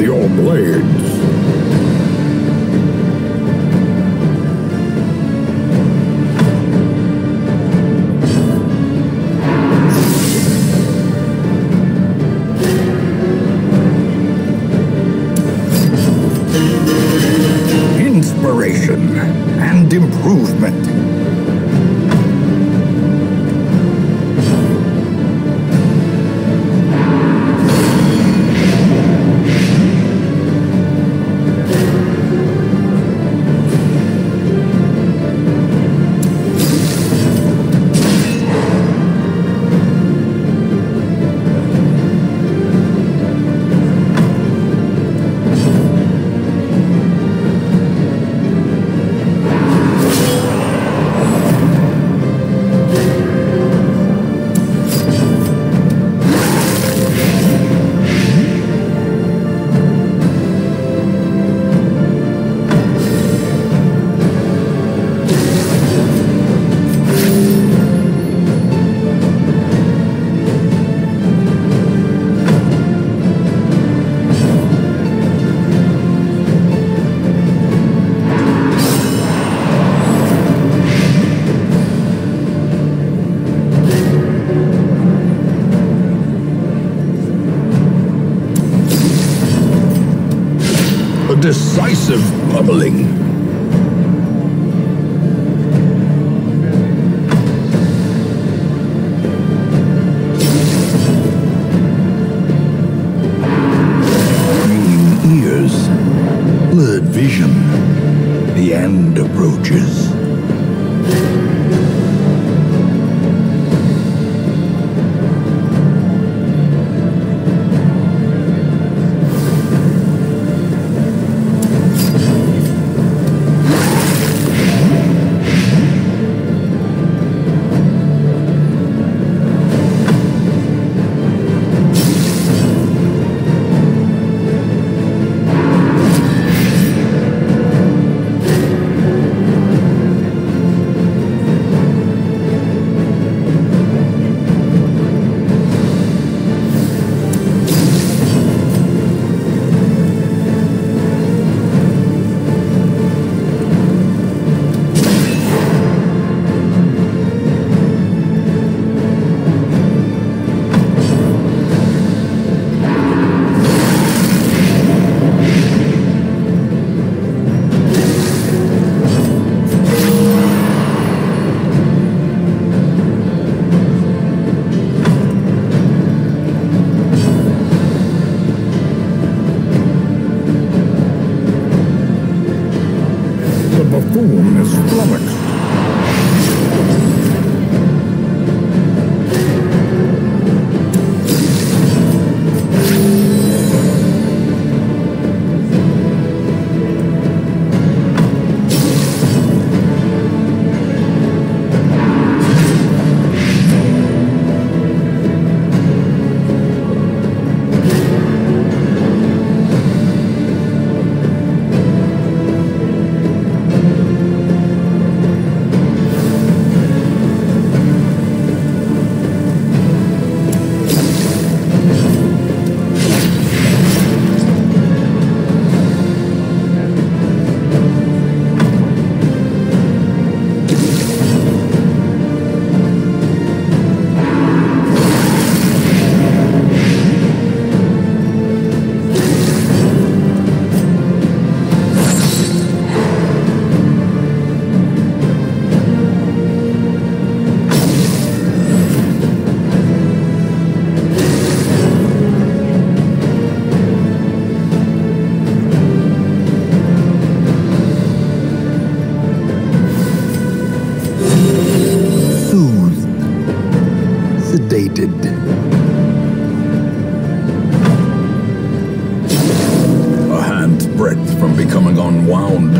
your blades. Inspiration and improvement. Bubbling. From becoming unwound.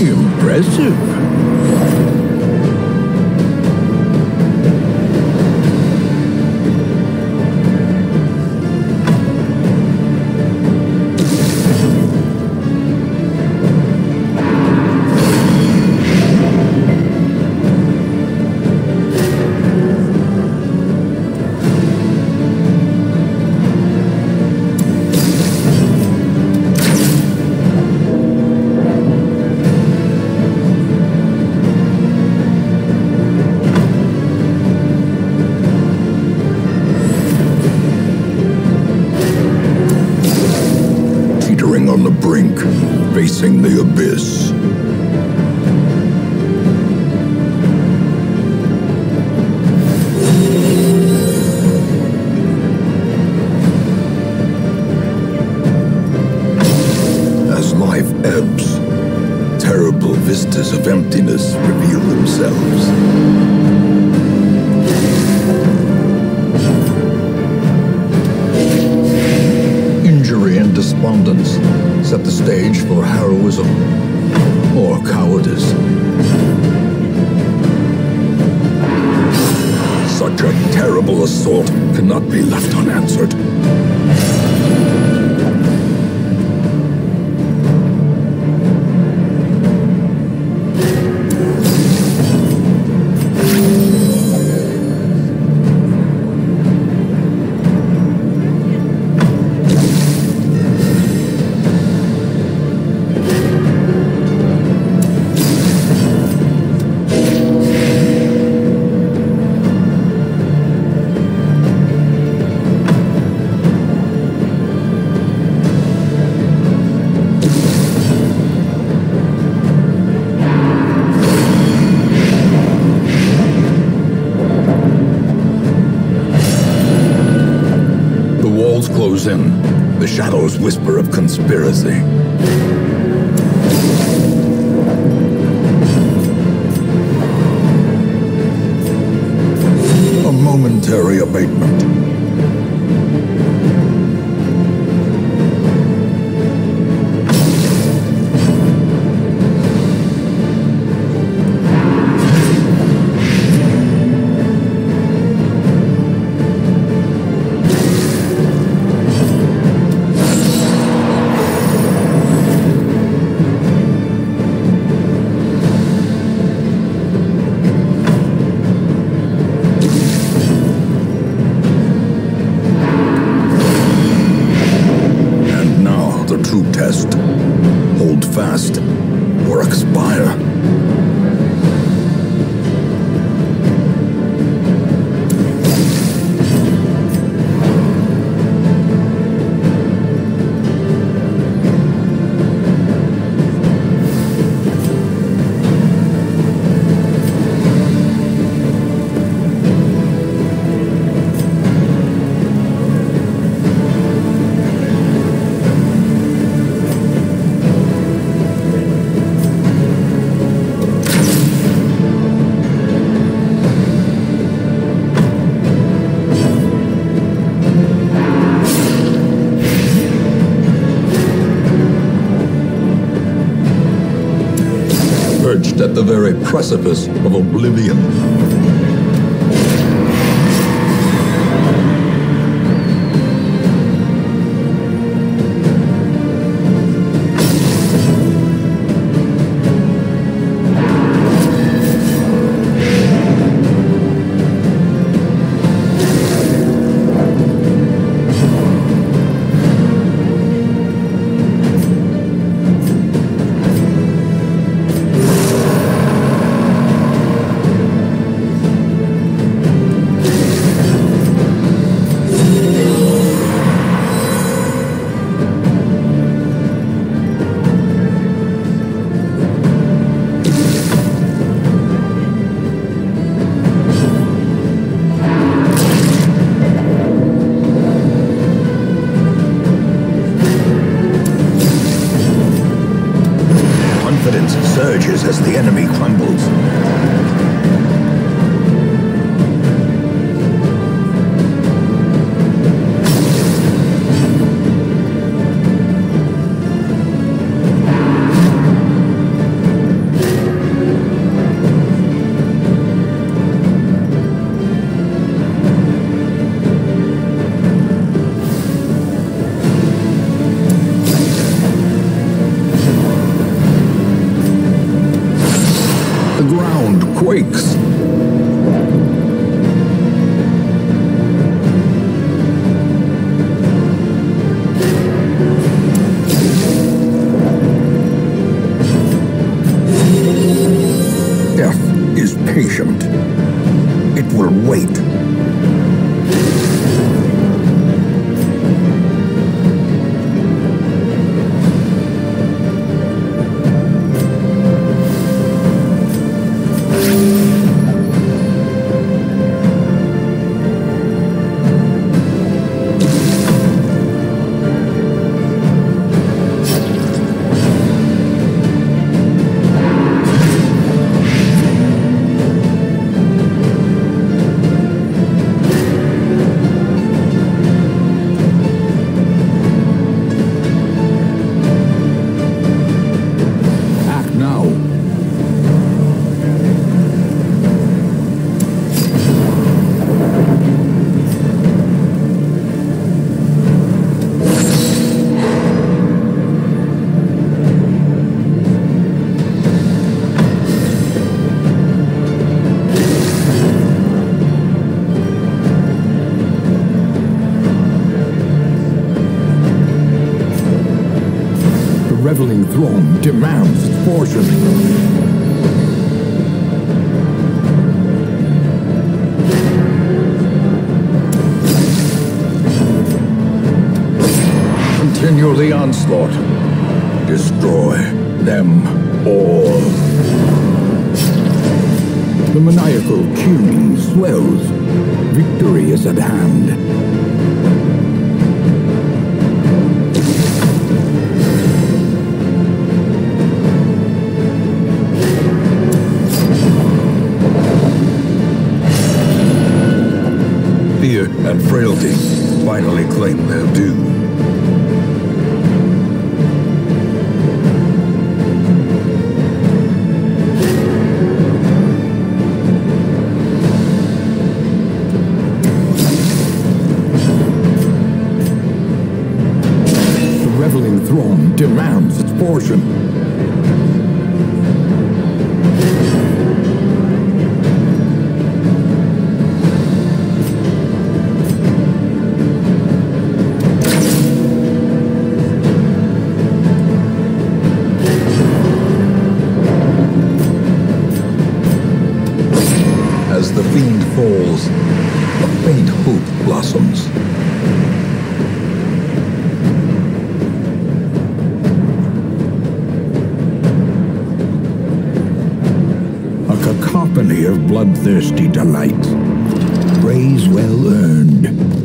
Impressive. Facing the abyss. As life ebbs, terrible vistas of emptiness reveal themselves. Injury and despondence set the stage for heroism or cowardice. Such a terrible assault cannot be left unanswered. Shadows whisper of conspiracy. A momentary abatement. Very precipice of oblivion. Surges as the enemy crumbles. Patient. It will wait. Demands portion. Continue the onslaught. Destroy them all. The maniacal Q swells. Victory is at hand. Finally claim their due. The reveling throne demands its portion. Falls, a faint hope blossoms. A cacophony of bloodthirsty delight. Praise well earned.